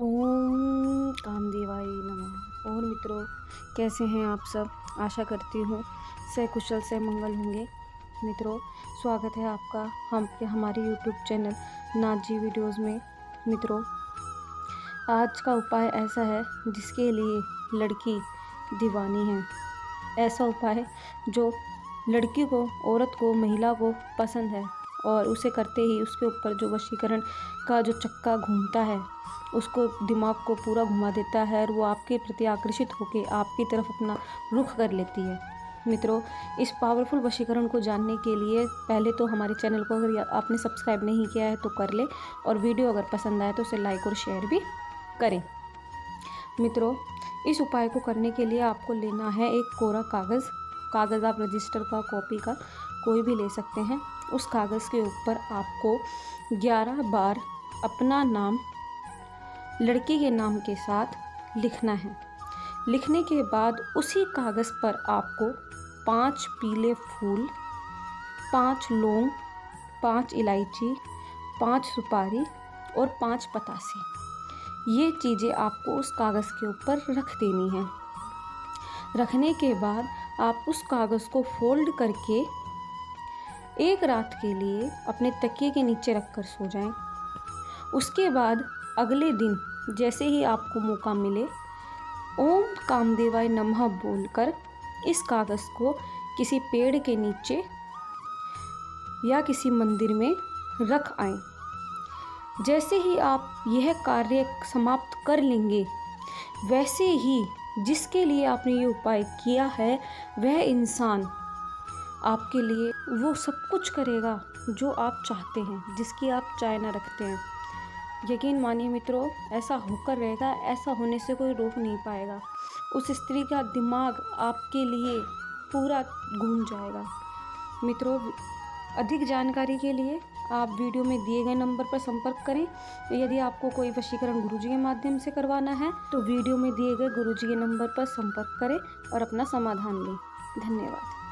ओम कामदेवाय नमः। और मित्रों, कैसे हैं आप सब? आशा करती हूँ से कुशल से मंगल होंगे। मित्रों, स्वागत है आपका हम, हमारे यूट्यूब चैनल नाजी वीडियोज़ में। मित्रों, आज का उपाय ऐसा है जिसके लिए लड़की दीवानी है। ऐसा उपाय जो लड़की को, औरत को, महिला को पसंद है। और उसे करते ही उसके ऊपर जो वशीकरण का जो चक्का घूमता है, उसको दिमाग को पूरा घुमा देता है और वो आपके प्रति आकर्षित होकर आपकी तरफ़ अपना रुख कर लेती है। मित्रों, इस पावरफुल वशीकरण को जानने के लिए पहले तो हमारे चैनल को अगर आपने सब्सक्राइब नहीं किया है तो कर ले और वीडियो अगर पसंद आए तो उसे लाइक और शेयर भी करें। मित्रों, इस उपाय को करने के लिए आपको लेना है एक कोरा कागज़ कागज़ आप रजिस्टर का कॉपी का कोई भी ले सकते हैं। उस कागज़ के ऊपर आपको 11 बार अपना नाम, लड़की के नाम के साथ लिखना है। लिखने के बाद उसी कागज़ पर आपको पाँच पीले फूल, पाँच लौंग, पाँच इलायची, पाँच सुपारी और पाँच पतासे। ये चीज़ें आपको उस कागज़ के ऊपर रख देनी है। रखने के बाद आप उस कागज़ को फोल्ड करके एक रात के लिए अपने तकिए के नीचे रख कर सो जाएँ। उसके बाद अगले दिन जैसे ही आपको मौका मिले, ओम कामदेवाय नमः बोलकर इस कागज़ को किसी पेड़ के नीचे या किसी मंदिर में रख आएँ। जैसे ही आप यह कार्य समाप्त कर लेंगे, वैसे ही जिसके लिए आपने ये उपाय किया है, वह इंसान आपके लिए वो सब कुछ करेगा जो आप चाहते हैं, जिसकी आप चाय ना रखते हैं। यकीन मानिए मित्रों, ऐसा होकर रहेगा, ऐसा होने से कोई रोक नहीं पाएगा। उस स्त्री का दिमाग आपके लिए पूरा घूम जाएगा। मित्रों, अधिक जानकारी के लिए आप वीडियो में दिए गए नंबर पर संपर्क करें। यदि आपको कोई वशीकरण गुरुजी के माध्यम से करवाना है तो वीडियो में दिए गए गुरुजी के नंबर पर संपर्क करें और अपना समाधान लें। धन्यवाद।